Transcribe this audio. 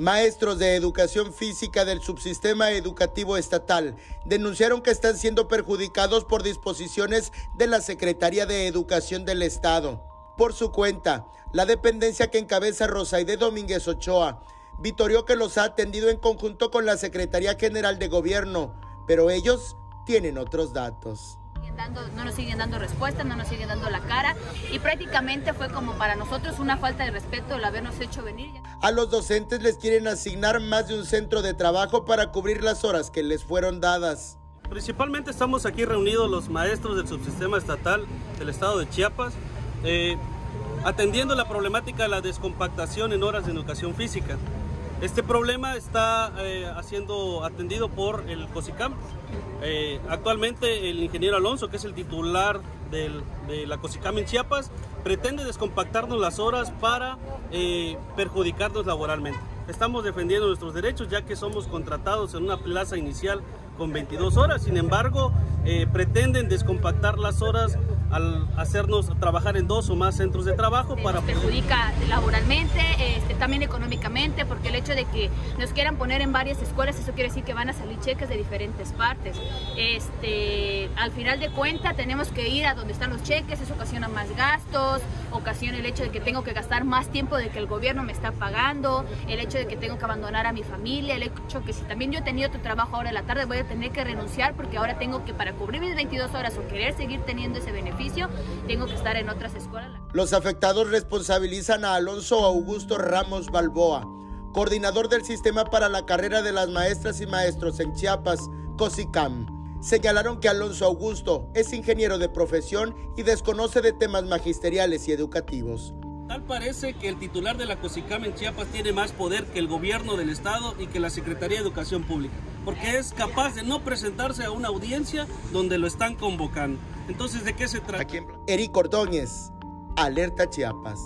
Maestros de educación física del subsistema educativo estatal denunciaron que están siendo perjudicados por disposiciones de la Secretaría de Educación del Estado. Por su cuenta, la dependencia que encabeza Rosaide Domínguez Ochoa vitorió que los ha atendido en conjunto con la Secretaría General de Gobierno, pero ellos tienen otros datos no nos siguen dando respuesta, no nos siguen dando la cara y prácticamente fue como para nosotros una falta de respeto el habernos hecho venir. A los docentes les quieren asignar más de un centro de trabajo para cubrir las horas que les fueron dadas. Principalmente estamos aquí reunidos los maestros del subsistema estatal del estado de Chiapas, eh, atendiendo la problemática de la descompactación en horas de educación física. Este problema está eh, siendo atendido por el COSICAM. Eh, actualmente el ingeniero Alonso, que es el titular de la COSICAM en Chiapas, pretende descompactarnos las horas para eh, perjudicarnos laboralmente. Estamos defendiendo nuestros derechos ya que somos contratados en una plaza inicial con 22 horas, sin embargo pretenden descompactar las horas al hacernos trabajar en dos o más centros de trabajo para... Nos perjudica laboralmente, este, también económicamente, porque el hecho de que nos quieran poner en varias escuelas, eso quiere decir que van a salir cheques de diferentes partes. Este, al final de cuentas tenemos que ir a donde están los cheques, eso ocasiona más gastos, ocasiona el hecho de que tengo que gastar más tiempo de que el gobierno me está pagando, el hecho de que tengo que abandonar a mi familia, el hecho que si también yo he tenido otro trabajo ahora en la tarde voy a tener que renunciar porque ahora tengo que para cubrir mis 22 horas o querer seguir teniendo ese beneficio, tengo que estar en otras escuelas. Los afectados responsabilizan a Alonso Augusto Ramos Balboa, coordinador del sistema para la carrera de las maestras y maestros en Chiapas, COSICAM. Señalaron que Alonso Augusto es ingeniero de profesión y desconoce de temas magisteriales y educativos. Tal parece que el titular de la COSICAM en Chiapas tiene más poder que el gobierno del estado y que la Secretaría de Educación Pública, porque es capaz de no presentarse a una audiencia donde lo están convocando. Entonces, ¿de qué se trata? Eric Ordóñez, Alerta Chiapas.